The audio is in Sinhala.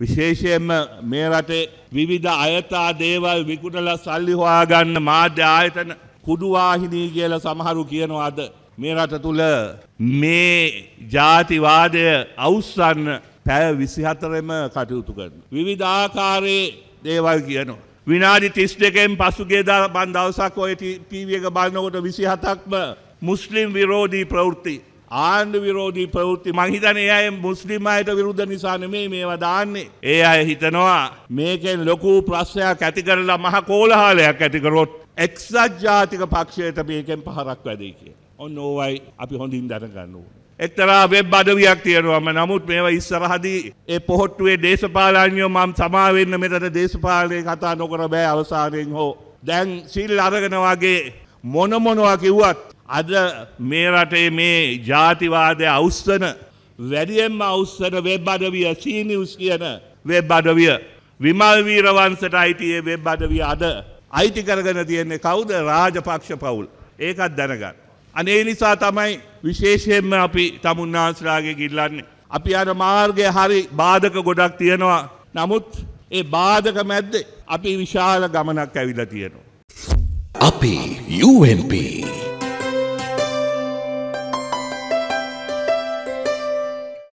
විශේෂයෙන්ම මේ රටේ විවිධ අයතා දේවල් විකුණල සල්ලි හොයාගන්න මාධ්‍ය ආයතන කුඩුවාහිනී කියල සමහරු කියනවාද. මේ රට තුළ මේ ජාතිවාදය අවුස්සන්න පැය විසිහතරම කටයුතු කරන. විවිධාකාරයේ දේවල් කියනවා. විනාඩි තිස් දෙකෙන් පසුගේ ද බන් දවසක් ඔය ටීවියක බලන්නකොට විසි හතක්ම මුස්ලිම් විරෝධී ප්‍රවෘත්ති. ආණ්ඩ විරෝධී ප්‍රවෘත්ති මහිතන අය මුස්ලිම් අයට විරුද්ධ නිසානමේ මේවා දාන්නේ. ඒ අය හිතනවා මේකෙන් ලොකු ප්‍රශ්යක් ඇති කරලා මහ කෝලහාලයක් ඇතිකරොත් එක්සත් ජාතික පක්ෂයට මේකෙන් පහරක් වැදේ කිය. ඔන්න ඕවයි අපි හොඳින් දැනගන්න ඕන. එක්තරා වෙබ් අඩවියක් තියෙනවම නමුත් මේවා ඉස්සරහදී ඒ පොහොට්ටුවේ දේශපාලඥයෝ මම් සමාවෙන්න මෙතට දේශපාලනය කතා නොකර බෑ අවසානයෙන් හෝ. දැන් සිල් අරගෙන වගේ මොනමොනවා කිව්වත් අද මේ රටේ මේ ජාතිවාදය අවස්සන වැඩියෙන්ම අවස්සන වෙබ් අඩවිය සීනිවස් කියන වෙබ් අඩවිය විමල් වීරවන්සට අයිතියේ වෙබ් අඩවිය අද අයිති කරගෙන තියෙන්නේ කවුද රාජපක්ෂ පවුල් ඒකත් දැනගන්න. අනේ නිසා තමයි විශේෂයෙන්ම අපි තමුන්නාන්සලාගේ ගිල්ලන්නේ. අපි අන මාර්ගය හරි බාධක ගොඩක් තියෙනවා නමුත් ඒ බාධක මැද්ද අපි විශාල ගමනක් ඇවිල තියෙනවා. අපි UNP